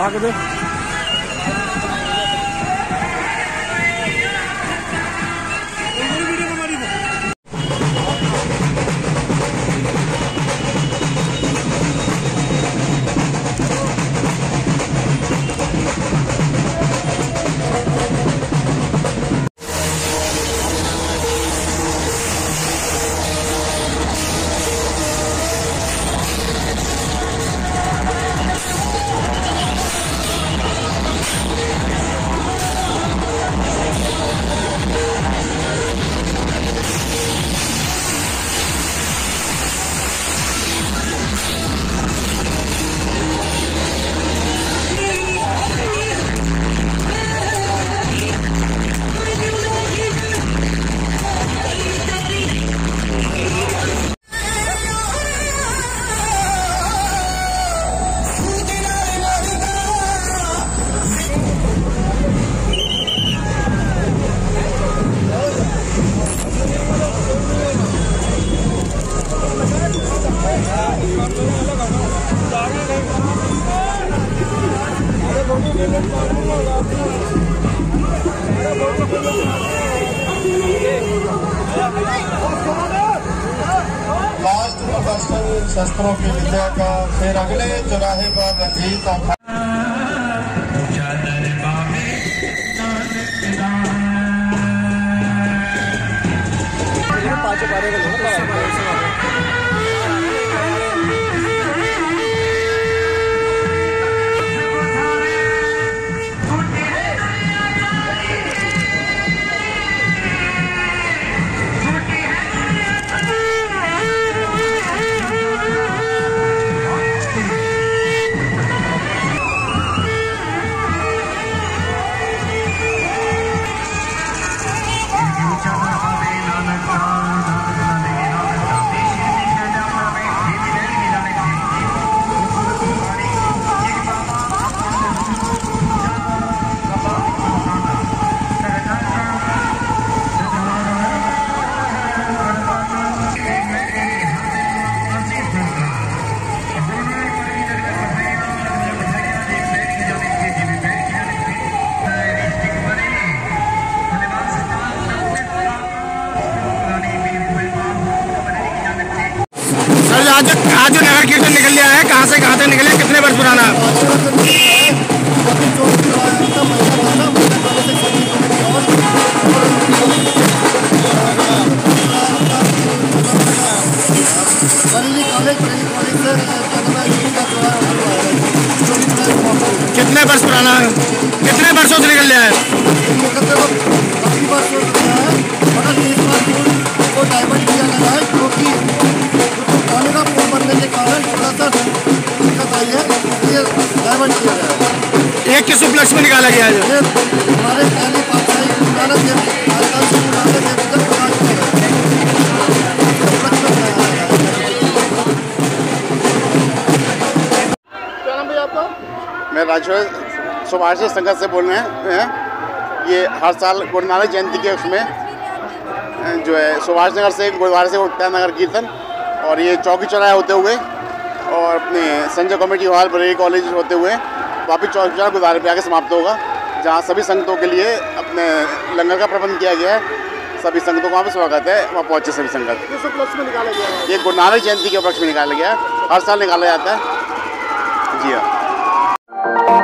ला last professional शस्त्रों की विद्या का फिर अगले चौराहे पर रंजीत और सर आज आज जो नगर कीर्तन निकल लिया है, कहाँ से कहाँ तक निकले कितने वर्ष पुराना जो। कितने वर्ष पुराना कितने वर्षों से निकल लिया है तक प्रकाश किया गया है। उपलक्ष्य में है। राजेश्वर सुभाष संगत से बोल रहे हैं ये हर साल गुरु नानक जयंती के उसमें जो है सुभाष नगर से गुरुद्वारे से उठता है नगर कीर्तन और ये चौकी चौराहे होते हुए और अपने Sanjay committee hall Bareilly college होते हुए वापिस चौक चौक गुजारे पे आगे समाप्त होगा जहाँ सभी संगतों के लिए अपने लंगर का प्रबंध किया गया है। सभी संगतों को वहाँ पर स्वागत है वहाँ पहुँचे सभी संगत। में निकाला गया है? ये गुरु नानक जयंती के उपलक्ष्य में निकाला गया है हर साल निकाला जाता है। जी हाँ।